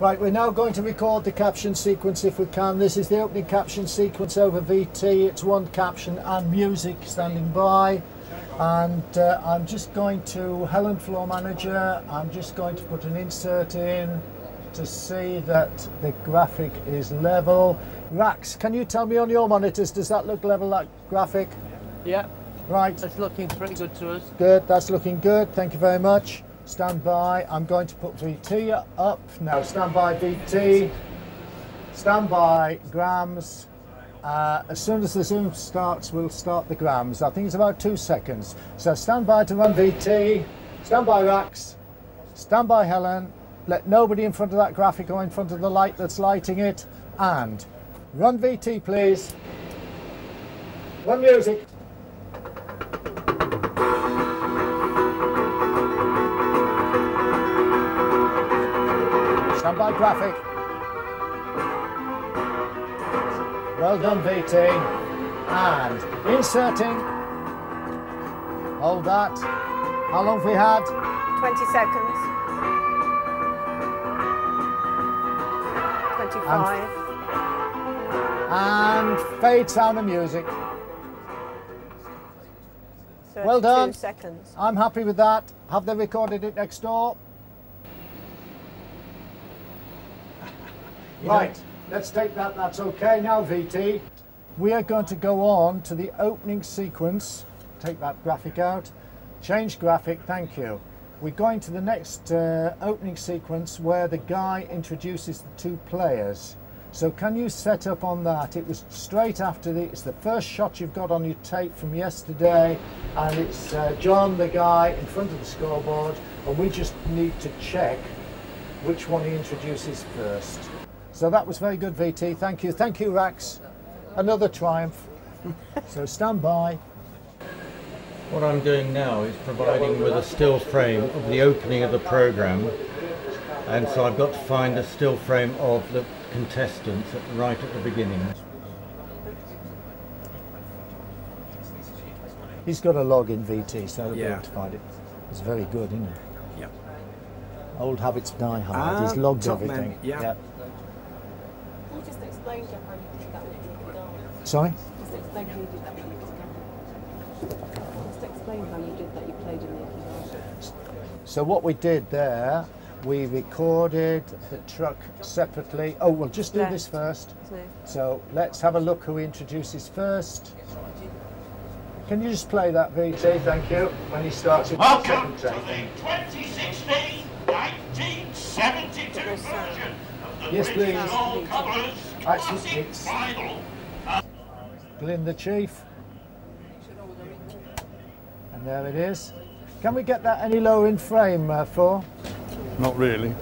Right, we're now going to record the caption sequence if we can. This is the opening caption sequence over VT. It's one caption and music standing by. And uh, I'm just going to, Helen Floor Manager, I'm just going to put an insert in to see that the graphic is level. Racks, can you tell me on your monitors, does that look level, that graphic? Yeah, Right, it's looking pretty good to us. good, that's looking good, thank you very much. Stand by, I'm going to put VT up. Now, stand by VT, stand by grams. Uh, as soon as the zoom starts, we'll start the grams. I think it's about two seconds. So stand by to run VT, stand by Racks, stand by Helen, let nobody in front of that graphic or in front of the light that's lighting it, and run VT please. Run music. Stand by graphic. Well done, VT. And inserting. Hold that. How long have we had? 20 seconds. 25. And fade sound and music. well 32 done. seconds. I'm happy with that. Have they recorded it next door? Right, let's take that. That's okay now, VT. We are going to go on to the opening sequence. Take that graphic out. Change graphic, thank you. We're going to the next uh, opening sequence where the guy introduces the two players. So can you set up on that? It was straight after the, it's the first shot you've got on your tape from yesterday, and it's uh, John, the guy, in front of the scoreboard, and we just need to check which one he introduces first. So that was very good, VT. Thank you. Thank you, Racks. Another triumph. so stand by. What I'm doing now is providing with a still frame of the opening of the program, and so I've got to find a still frame of the contestants at, right at the beginning. He's got a log in VT, so he'll be Yeah. able to find it. It's very good, isn't it? Yep. Old habits die hard. He's Ah, logged top man, everything. yeah. Can you just explain to how you did that with Nicky Darling? Sorry? Just explain how you did that with Nicky Darling. Just explain how you did that. You played in Nicky Darling. So what we did there, we recorded the truck separately. Oh, we'll just do Left. this first. isn't? So let's have a look who he introduces first. Can you just play that VT? Thank you. When he starts with the Welcome second to the 2016 1972 version of the Yes, British please. All Cobblers Classic it's- Final. Glyn the Chief. And there it is. Can we get that any lower in frame uh, for? Not really.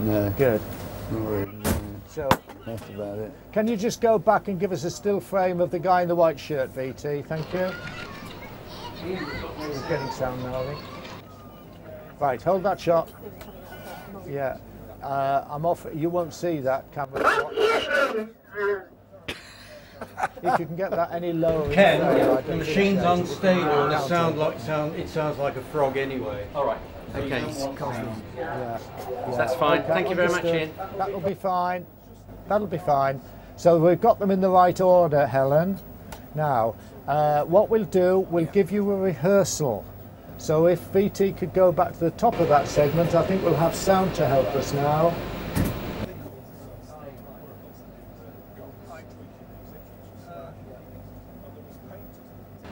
No, Good. not really. So That's about it. can you just go back and give us a still frame of the guy in the white shirt, VT? Thank you. We're getting sound now, I think. Right, hold that shot. Yeah. Uh, I'm off. You won't see that camera. if you can get that any lower. Ken, frame, the machine's so. unstable and it Down to- sound like sound it sounds like a frog anyway. All right. Okay. Yeah, yeah. That's fine. Thank you very much, understood. Ian. That'll be fine. That'll be fine. So we've got them in the right order, Helen. Now, uh, what we'll do, we'll give you a rehearsal. So if VT could go back to the top of that segment, I think we'll have sound to help us now.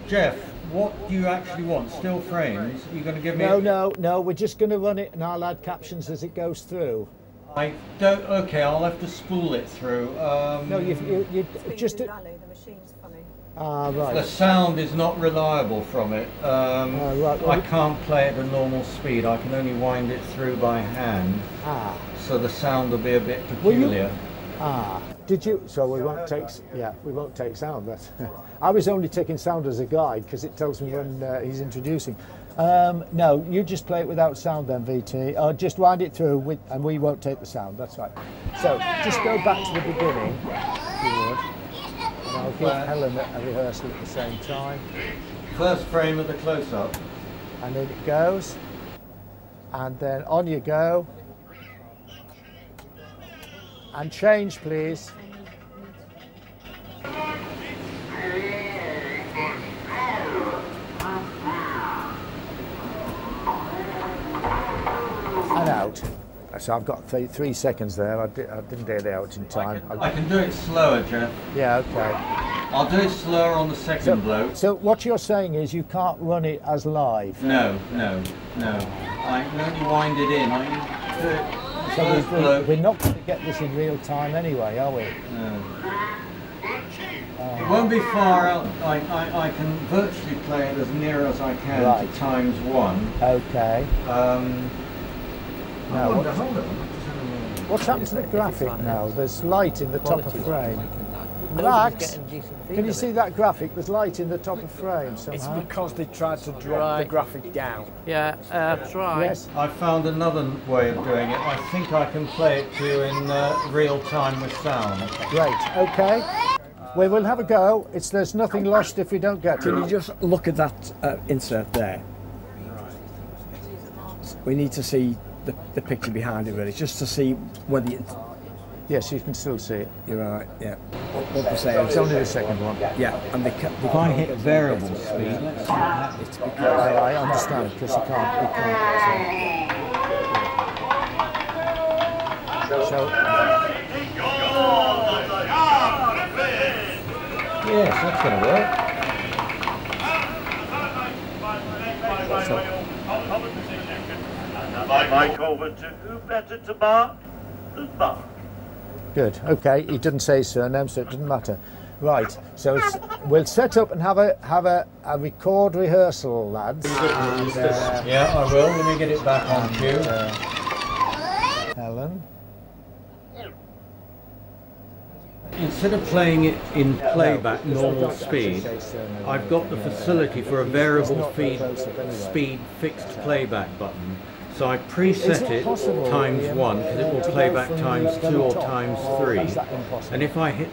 Jeff, what do you actually want? Still frames? You're going to give me? No, no, no, we're just going to run it and I'll add captions as it goes through. I don't. Okay, I'll have to spool it through. Um, No, you, you, you just. Speedy rally, the machine's Ah, The sound is not reliable from it. Um, Oh, right, well- I can't play it at normal speed. I can only wind it through by hand, Ah, so the sound will be a bit peculiar. ah. Did you? So we won't take. Yeah, we won't take sound. But I was only taking sound as a guide because it tells me when uh, he's introducing. Um, no, you just play it without sound then, VT. Or just wind it through, with, and we won't take the sound. That's right. So just go back to the beginning, if you would. And I'll give Helen a, a rehearsal at the same time. First frame of the close-up. and in it goes. And then on you go. And change, please. And out. So I've got three, three seconds there. I, di- I didn't get it out in time. I can do it slower, Jeff. yeah, okay. I'll do it slower on the second blow. So what you're saying is you can't run it as live. No, no, no. I can only wind it in. I can do it So first we, blow. we, we're not going to get this in real time anyway, are we? No. It won't be far out. I, I, I can virtually play it as near as I can Right. to times one. Okay. Um, I Now, wonder, what- hold on. Just have a moment. What's happened to the graphic now? There's light in the top of frame. Max, can you see that graphic? There's light in the top of frame It's because they tried to drop Right. the graphic down. Yeah, uh, right. Yes. I found another way of doing it. I think I can play it to you in uh, real time with sound. Great. Okay. We will have a go. It's there's nothing lost if we don't get Can you it. just look at that uh, insert there? We need to see the, the picture behind it really, just to see whether you, Yes, you can still see it. you're right. Yeah. What, what the same? It's only the second one. Yeah, and the, ca- the If I hit variable speed, let's see what happens. It's because I, I understand because you can't. You can't so, Yes, that's going to work. Mike over to who better to mark than Mark? good. Okay. He didn't say his surname, so it doesn't matter. Right. So we'll set up and have a have a, a record rehearsal, lads. And, uh, Yeah, I will. Let me get it back on cue. Helen. Instead of playing it in playback normal speed, I've got the facility for a variable feed, speed fixed playback button. So I preset it it times Ian, one because it will play back times two or times or three. is that impossible? And if I hit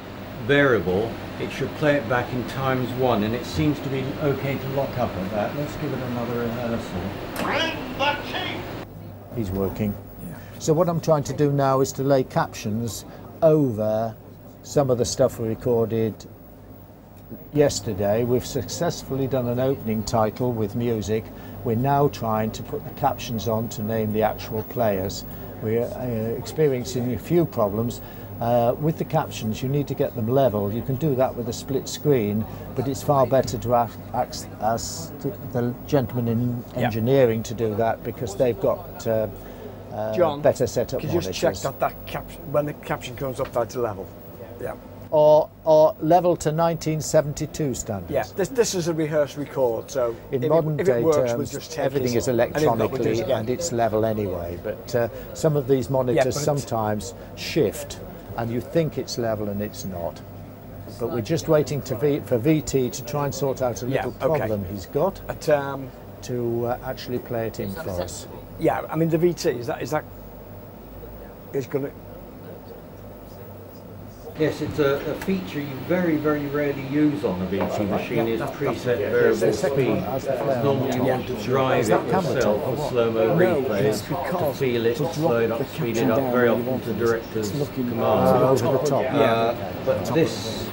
variable, it should play it back in times one, and it seems to be okay to lock up at that. Let's give it another rehearsal. Bring the chief! He's working. So what I'm trying to do now is to lay captions over some of the stuff we recorded yesterday. We've successfully done an opening title with music. We're now trying to put the captions on to name the actual players. We're uh, experiencing a few problems. Uh, with the captions, you need to get them level. You can do that with a split screen, but it's far better to ask, ask, ask the gentleman in engineering to do that because they've got uh, uh, John, better setup Could you just check that that caption when the caption comes up that's level? Yeah. Or, or level to 1972 standards. Yeah. This this is a rehearsed record, so In if modern it, if day it works, terms, we'll just everything is And if not, we'll do it electronically and it's level anyway. But uh, some of these monitors but it's- sometimes shift, and you think it's level and it's not. But we're just waiting to v, for VT to try and sort out a Yeah, little okay. problem he's got But, um, to uh, actually play it in for us. yeah, I mean the VT is that is that is going to Yes, it's a, a feature you very, very rarely use on a VT machine. Is preset variable The speed. one has the flare on Normally, you want to drive Is it that camera yourself top or for what? slow-mo No, replays it's to feel it, to drop slow it the up, speed it caption up. Very often to it- director's it's looking- command. Uh, over the top. But this,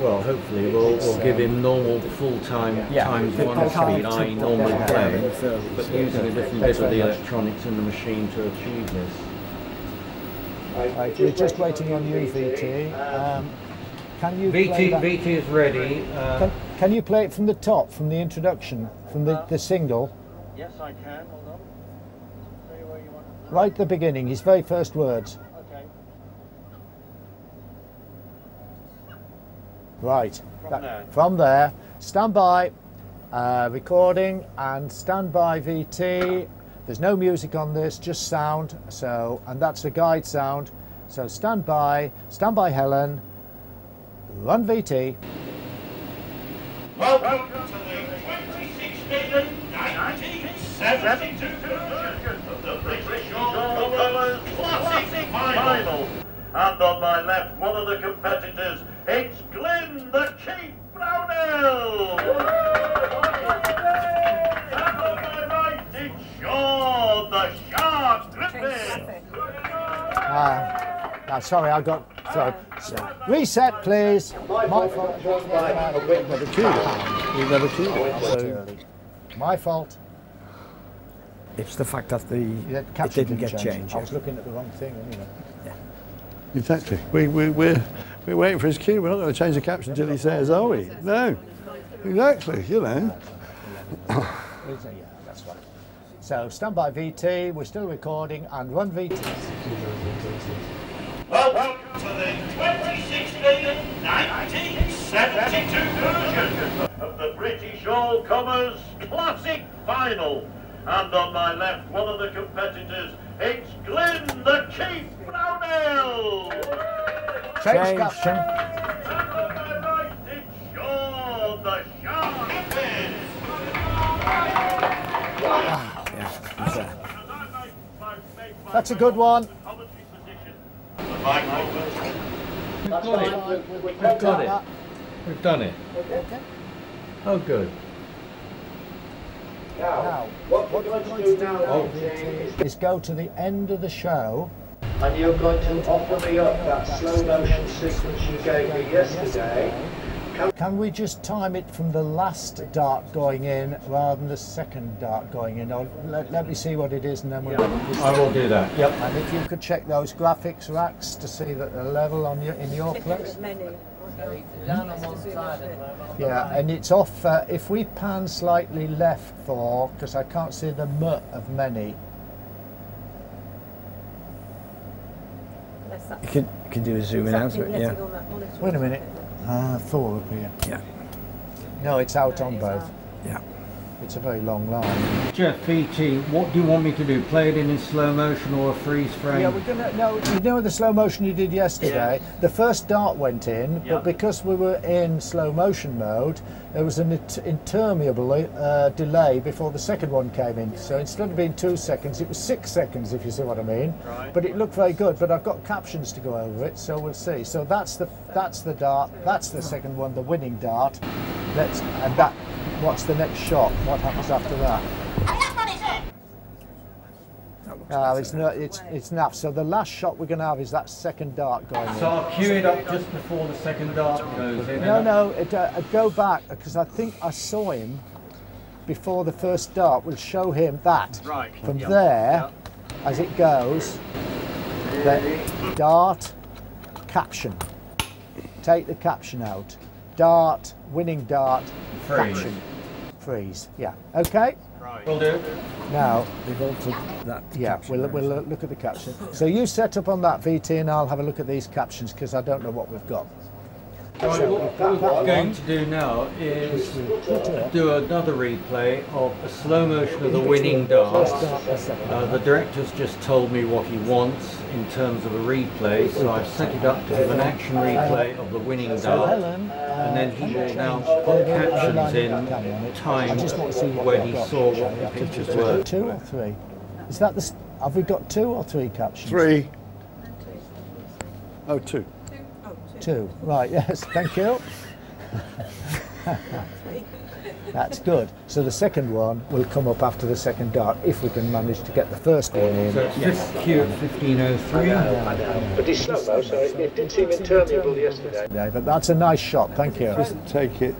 well, hopefully, will will give him normal full-time Yeah. times They one speed, take i.e. that play, in the 30s. but using a different bit of the electronics in the machine to achieve this. Right, we're just waiting on you, VT. Um, can you play VT, that? VT is ready. Uh, Can, can you play it from the top, from the introduction, from the, the single? yes, I can. Hold on. Where you want Right at the beginning, his very first words. Okay. Right. From that- there. From there. Stand by. Uh, recording and stand by VT. There's no music on this, just sound. So, and that's a guide sound. So stand by. Stand by, Helen. Run VT. Welcome to the 2016 1972 of the British All Colours Classic Final. And on my left, one of the competitors, it's Glyn the Chief Brownell. Uh, no, sorry, I got thrown. Reset, please. My fault. Never cued it. We've never cued it. So My fault. It's the fact that the Yeah, it caption didn't get changed. I was looking at the wrong thing anyway. exactly. We we we're we're waiting for his cue. We're not going to change the caption until he says, "Are we?" No. Exactly. You know. Yeah, that's right. So stand by VT. We're still recording and run VT. Welcome to the 2016-1972 version of the British All Classic Final. And on my left, one of the competitors, it's Glenn the Chief Brownell. Change, Change. caption. And on my right, it's Sean the Shark Evans. Yeah, he's. That's a good one. Commentary position. The microphone. We've got it. We've got it. We've done it. Oh, good. Now, what we're going to do now VT, is go to the end of the show. and you're going to offer me up that slow motion sequence you gave me yesterday. Can we just time it from the last dart going in rather than the second dart going in? Or let, let me see what it is and then we'll. I will do that. Yep. And if you could check those graphics racks to see that they're level on your in your place. Menu. Down on one side at the moment. Yeah, and it's off. Uh, if we pan slightly left for, because I can't see the M of many. You can you can do a zoom in out of it. Yeah. on that. Wait a minute. Ah, Thor up here. Yeah. No, it's out No, on both. out. Yeah. It's a very long line. Jeff VT, what do you want me to do? Play it in, in slow motion or a freeze frame? Yeah, we're gonna. No, you know the slow motion you did yesterday. Yeah. The first dart went in, Yeah. but because we were in slow motion mode, there was an int- interminable uh, delay before the second one came in. So instead of being two seconds, it was six seconds, if you see what I mean. Right. But it looked very good. But I've got captions to go over it, so we'll see. So that's the that's the dart. That's the second one, the winning dart. Let's and that. What's the next shot? What happens after that? That looks Uh, it's not. It's it's naff. So the last shot we're going to have is that second dart going in. So I'll cue it up just before the second dart goes in. No, no, it, uh, uh, go back because I think I saw him before the first dart. We'll show him that. Right. From yeah. there, as it goes, then dart, caption. Take the caption out. Dart, winning dart, Freeze. caption. Freeze. Yeah. Okay. Right. Will do. Now, we've altered that. yeah, caption we'll, we'll so- look at the caption. So you set up on that VT and I'll have a look at these captions because I don't know what we've got. Right, what we're going to do now is do another replay of a slow motion of the winning dart. The. Uh, the director's just told me what he wants in terms of a replay, so I've set it up to give an action replay of the winning So dart. Helen, And then he will now put the- the captions in of camera on it. time I just want to see what when he saw what the pictures were. Two or three? Is that the? s- Have we got two or three captions? Three. Oh, two. Two. Right. Yes. Thank you. That's good. So the second one will come up after the second dart if we can manage to get the first one in. So it's fif- cue at 1503. But it's slow mo, so it, it did seem interminable yesterday. Yeah, but that's a nice shot. Thank you. Just take it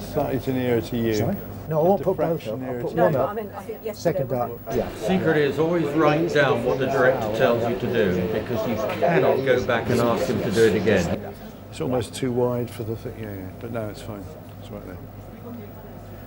slightly to nearer to you. Sorry? No, I won't put both fraction up. I'll put No, one but I up. mean, I. Second dart. Yeah. Secret is always write down what the director tells you to do because you cannot go back and ask him to do it again. It's almost too wide for the thing. Yeah, yeah. But no, it's fine. It's right there.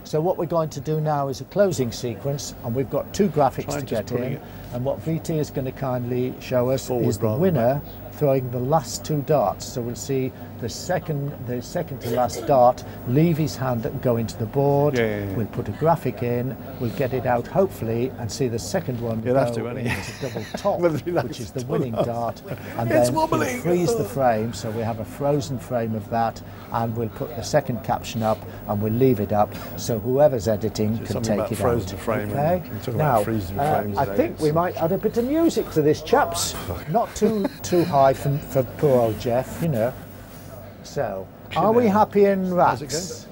So what we're going to do now is a closing sequence, and we've got two graphics Try to get in. it And what VT is going to kindly show us Forward is the winner throwing the last two darts. So we'll see the second, the second to last dart leave his hand and go into the board. Yeah, yeah, yeah. We'll put a graphic in. We'll get it out hopefully, and see the second one You'll go to, into double top, Whether he likes which is the winning dart. And It's then we'll freeze the frame, so we have a frozen frame of that, and we'll put the second caption up, and we'll leave it up, so whoever's editing can take it out. frame Okay. we talk about now, uh, I think we might add a bit of music to this, chaps. Not too too high for, for poor old Jeff, you know. So, are we happy in How's it rats?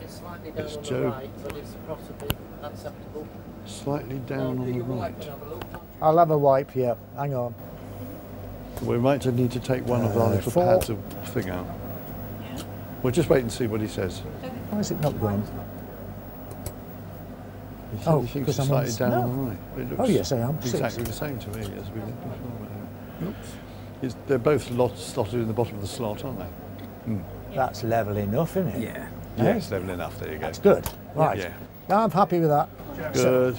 It's slightly down It's on Joe. the right, but it's possibly acceptable. Slightly down on the right. can have a look. I'll have a wipe here. Hang on. We might need to take one of our Uh, little four. pads of thing out. We'll just wait and see what he says. Why is it not going? Oh, because I'm slightly down no. on the right. It Oh, yes, I am. Exactly Six. the same to me as we did before. It's, they're both lot, slotted in the bottom of the slot, aren't they? That's level enough, isn't it? Yeah. Yes, level enough. There you go. That's good. Right. Yeah. Now I'm happy with that. Good.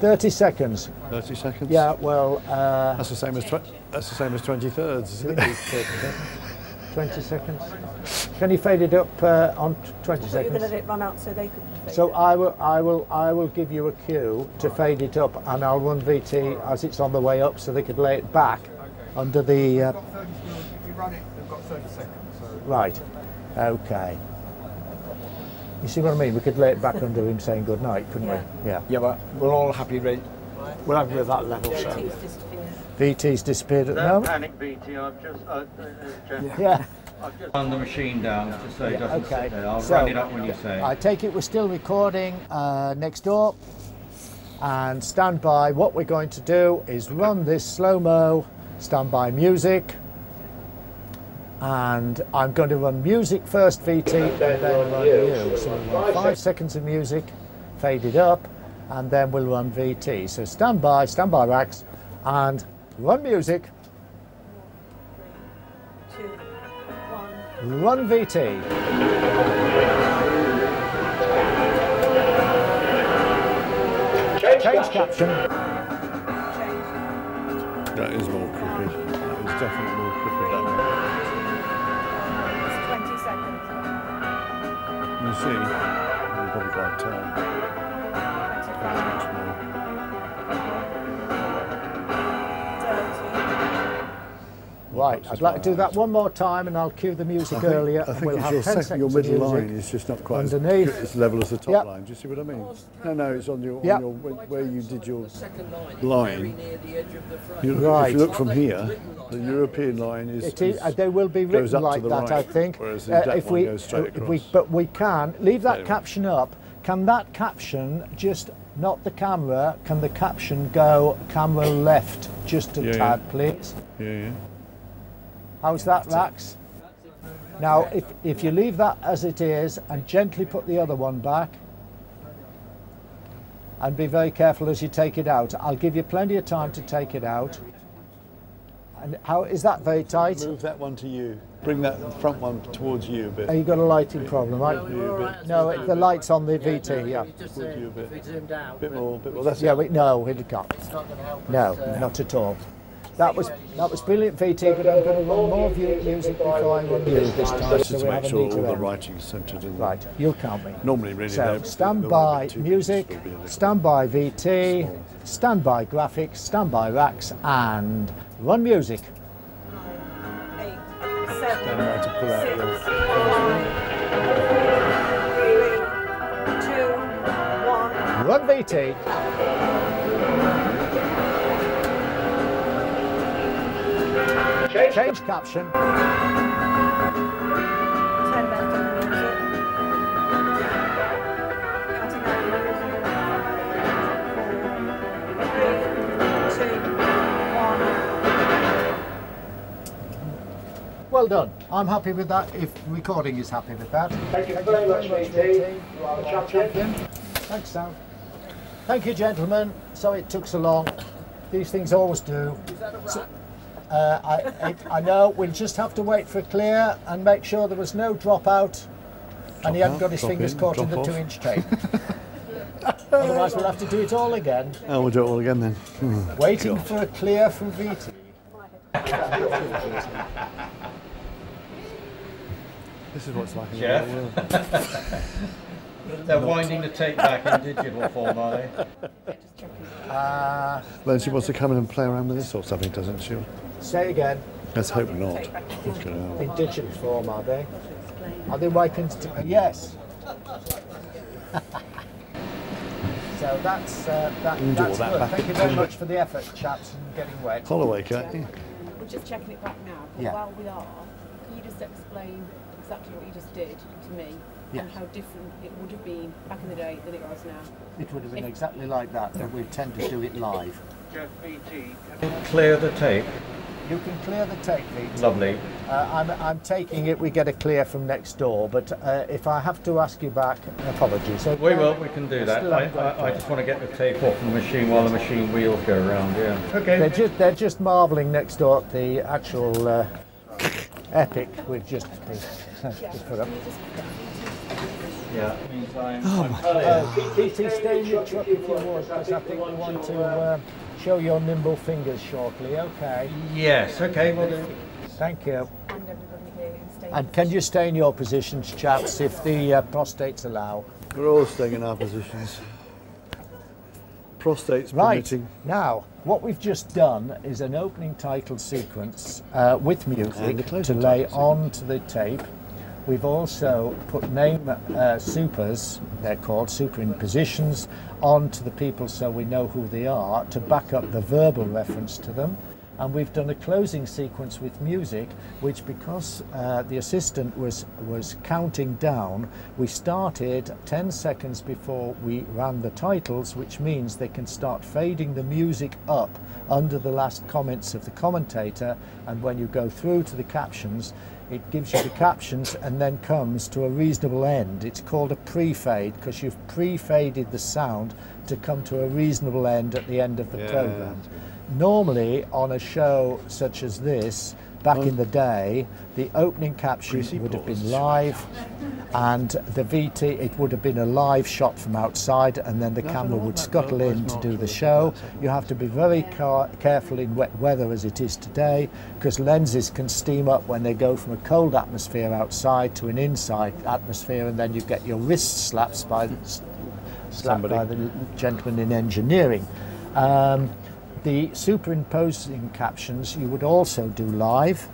30 seconds. 30 seconds. Yeah, well, uh, That's the same as tw- that's the same as 20 thirds. isn't it? 20 seconds. Can you fade it up uh, on t- 20 But you're going to let it run out so they could. fade So it. I will, I will, I will give you a cue to fade it up, and I'll run VT as it's on the way up, so they could lay it back under the. Uh, If you run it, they've got 30 seconds. So right. Okay. You see what I mean? We could lay it back under him saying good night, couldn't Yeah. we? Yeah. Yeah, but we're all happy, ready. We're happy with that level, so. VT's disappeared. VT's disappeared at the Don't moment. panic, VT. I've just, uh, uh, uh, Jeff, Yeah. I've just Run the machine down just so it doesn't Okay. sit there. I'll So, run it up when you say. I take it we're still recording uh, next door. And stand by. What we're going to do is run this slow mo standby music. And I'm going to run music first, VT, and then run you. So we'll run five seconds of music, fade it up, and then we'll run VT. So stand by, stand by racks, and run music, run VT. Change caption. That is more crooked. That is definitely more crooked. That one. It's 20 seconds. You see, you probably can't tell. Right, I'd like to do that one more time and I'll cue the music I think, earlier I and think we'll it's have your, 10 second, your middle of line is just not quite as, underneath. as level as the top Yep. line. Do you see what I mean? No, no, it's on your, Yep. on your where, where you did your line is Line. very near the edge of the frame. You look, Right. If you look from here, the European line is, It is, is- uh, they will be goes written up to like the that, I think. whereas the that if one we, goes straight uh, if we, across. but we can leave that Anyway. caption up. Can that caption just not the camera? Can the caption go camera left just a Yeah, yeah. tad, please? yeah, yeah. How's that, Racks? Now, if, if you leave that as it is and gently put the other one back, and be very careful as you take it out. I'll give you plenty of time to take it out. And how is that very tight? Move that one to you. Bring that front one towards you a bit. Have you got a lighting problem, right? No, we're all right as No, it- the light's on the Yeah, VT, no, yeah. just Would say you a bit? if we zoomed out, bit but more, bit more. That's Yeah, it. we, no, it can't. it's not going to help No, us. uh, not at all. That was that was brilliant, VT, but I'm going to run more view music before I run you this time, Just so to make sure all the end. writing's centred in. Right, you'll count me. Normally, really. So they're- stand by music, will be a little- stand by VT, small. stand by graphics, stand by racks, and run music. Eight, seven, Stand by to pull out six, your five, three, two, one. Run VT. Change caption. Ten left on the music. Counting out the music. Five, four, three, two, one. Well done. I'm happy with that. If recording is happy with that. Thank you very much, VT. You are the champion. Thanks, Sam. Thank you, gentlemen. Sorry it took so long. These things always do. So- uh, I, it, I know we'll just have to wait for a clear and make sure there was no dropout and he hadn't got his fingers in, caught in the off. two-inch tape. Otherwise, we'll have to do it all again. Oh, we'll do it all again then. Hmm. Waiting for a clear from VT. This is what it's like in Jeff? the world. They're winding the tape back in digital form, are they? Uh, Then she wants to come in and play around with this sort of stuff, doesn't she? Say again. Let's hope not. Fucking. In digital form, are they? Are they wiping? St- yes. so that's uh, that, can do that's that good. back Thank you very much for the effort, chaps, in getting wet. Holloway, can't you? We're just checking it back now. But Yeah. while we are, can you just explain exactly what you just did to me Yes. and how different it would have been back in the day than it was now? It would have been exactly like that, but we tend to do it live. Jeff, VT, Clear the tape. You can clear the tape, VT. Lovely. Uh, I'm, I'm taking it we get a clear from next door, but uh, if I have to ask you back, apologies. We will, we can do that. I, I, I just want to get the tape off the machine while the machine wheels go around, yeah. Okay. They're just, they're just marvelling next door at the actual uh, epic we've just, just put up. Yeah. Meantime, Oh, I'm Uh, clear. VT, stay in your truck if you would, because I think we want to uh, show your nimble fingers shortly, okay? Yes, okay, well, do. Thank you. And everybody here is staying. And can you stay in your positions, chaps, if the uh, prostates allow? We're all staying in our positions. Prostates Right, permitting. now, what we've just done is an opening title sequence uh, with music to lay title onto the tape. We've also put name uh, supers, they're called superimpositions, onto the people so we know who they are to back up the verbal reference to them. And we've done a closing sequence with music, which because uh, the assistant was, was counting down, we started 10 seconds before we ran the titles, which means they can start fading the music up under the last comments of the commentator. And when you go through to the captions, it gives you the captions and then comes to a reasonable end. It's called a pre-fade because you've pre-faded the sound to come to a reasonable end at the end of the Yeah, program. Normally, on a show such as this, back in the day, the opening caption Greasy would have been live, and the VT it would have been a live shot from outside, and then the camera would scuttle in to do the show. You have to be very car- careful in wet weather as it is today, because lenses can steam up when they go from a cold atmosphere outside to an inside atmosphere, and then you get your wrist slapped by slapped by the gentleman in engineering. Um, the superimposing captions you would also do live,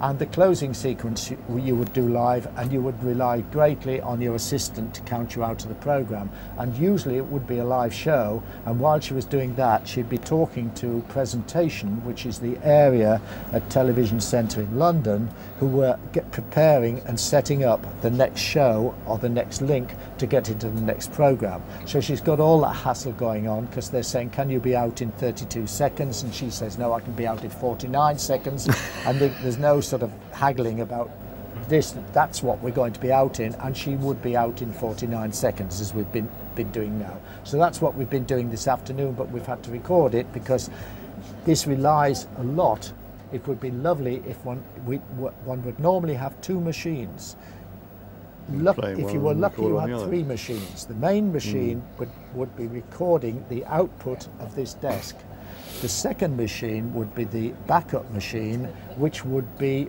and the closing sequence you, would do live, and you would rely greatly on your assistant to count you out of the program. And usually it would be a live show, and while she was doing that, she'd be talking to presentation, which is the area at Television Centre in London, who were get preparing and setting up the next show or the next link to get into the next program. So she's got all that hassle going on because they're saying, "Can you be out in 32 seconds?" And she says, "No, I can be out in 49 seconds." and there's no sort of haggling about this. That's what we're going to be out in, and she would be out in 49 seconds as we've been been doing now. So that's what we've been doing this afternoon, but we've had to record it because this relies a lot. It would be lovely if one we, one would normally have two machines. Luck, if you were lucky, you had three machines. The main machine would, would be recording the output of this desk. The second machine would be the backup machine, which would be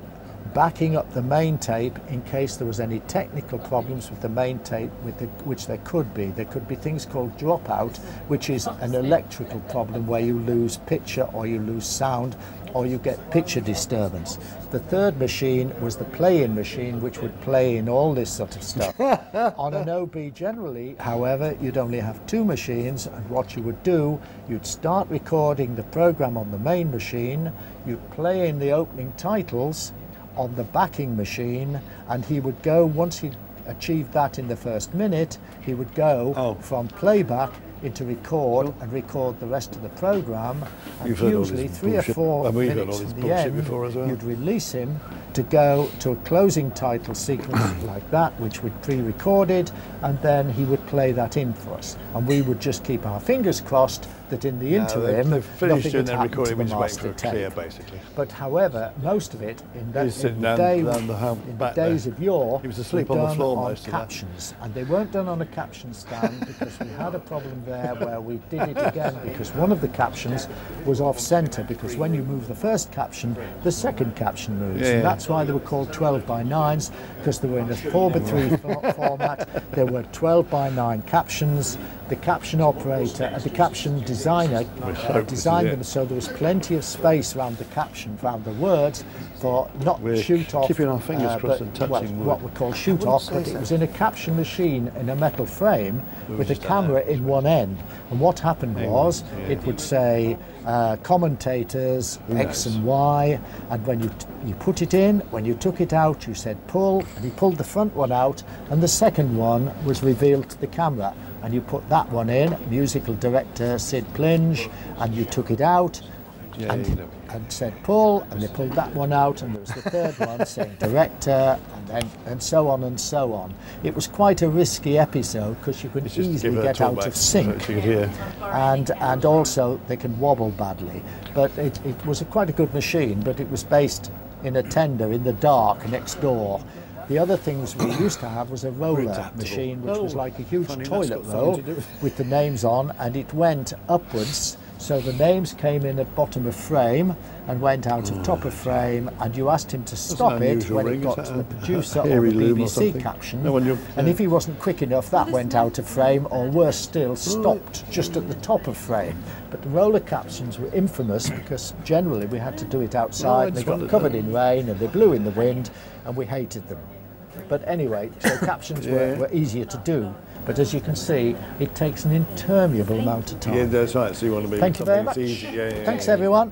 backing up the main tape in case there was any technical problems with the main tape, with the, which there could be. There could be things called dropout, which is an electrical problem where you lose picture or you lose sound or you get picture disturbance. The third machine was the play-in machine, which would play in all this sort of stuff. On an OB generally, however, you'd only have two machines, and what you would do, you'd start recording the program on the main machine, you'd play in the opening titles on the backing machine, and he would go, once he'd achieved that in the first minute, he would go Oh. from playback into record and record the rest of the program. And You've heard all usually three or bullshit. four And we've heard minutes all this the bullshit end, before as well. you'd release him to go to a closing title sequence like that, which we'd pre-recorded, and then he would play that in for us. And we would just keep our fingers crossed that in the No, interim, they've, finished doing their recording, the we're just waiting for a clear, basically. But however, most of it in, that, in the down- day, down the in the there. days of yore, He was asleep on the floor on most captions, and they weren't done on a caption stand because we had a problem there where we did it again because one of the captions was off centre because when you move the first caption, the second caption moves, Yeah, yeah. and that's why they were called 12 by 9s because they were in a 4 by 3 format. There were 12 by 9 captions. The caption operator, uh, the caption designer, uh, hope this is designed them so there was plenty of space around the caption, around the words, for not We're shoot off. keeping our fingers uh, crossed but and touching what, what we call shoot off, but it was in a caption machine in a metal frame with a just done camera in one end. And what happened Hang on, was yeah. it would say uh, commentators X knows? and Y, and when you t- you put it in, when you took it out, you said pull, and he pulled the front one out, and the second one was revealed to the camera. And you put that one in, musical director Sid Plinge, and you took it out, and, and said pull, and they pulled that one out, and there was the third one saying director, and then and so on and so on. It was quite a risky episode because you could It's easily give her a get out of sync, she could hear. and and also they can wobble badly. But it, it was a quite a good machine, but it was based in a tender in the dark next door. The other things we used to have was a roller machine, which was Oh, like a huge funny, toilet roll to with- with the names on, and it went upwards. So the names came in at bottom of frame and went out of top of frame, and you asked him to stop it when ring, it is got to the producer or the loom or BBC caption. No, when you're- and yeah. if he wasn't quick enough, that went out of frame, or worse still, stopped just at the top of frame. But the roller captions were infamous because generally we had to do it outside, I outside. they got covered that. in rain and they blew in the wind, and we hated them. But anyway, so captions Yeah. were, were easier to do. But as you can see, it takes an interminable amount of time. Yeah, that's right. So you want to be Thank you very much. easy. Yeah, yeah, Thanks, yeah. everyone.